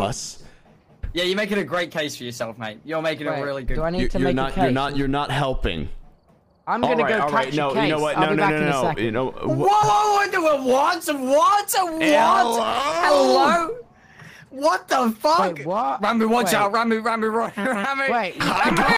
Us. Yeah, you're making a great case for yourself, mate. You're making Wait, a really good. Do I need You, to you're make not. a case? You're not. You're not helping. I'm All gonna right. go catch right. a case. You know what? I'll be No. back No. in a No. second. You know. Whoa, whoa, whoa, what? What? What? Hello? Hello? What the fuck? Wait, what? Ranboo, watch Wait. out. Ranboo, Ranboo, Ranboo. Wait. Ranboo.